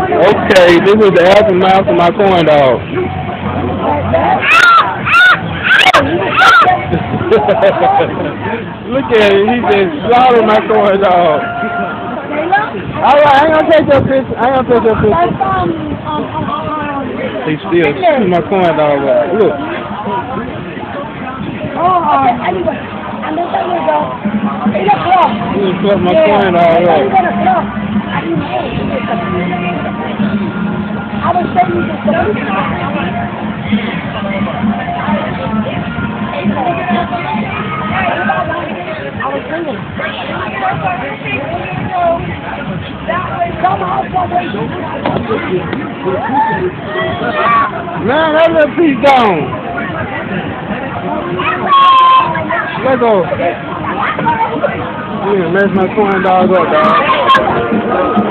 Okay, this is the aftermath of my corn dog. Look at him, he just slaughtered my corn dog. Alright, I ain't gonna take your picture. I ain't gonna take your picture. He still shooting my corn dog. Look. Oh, anyway, and then there you go. Eight o'clock. He just cut my Yeah, corn dog Man, that little piece gone. Let go. Done messed my corn dog up, dog.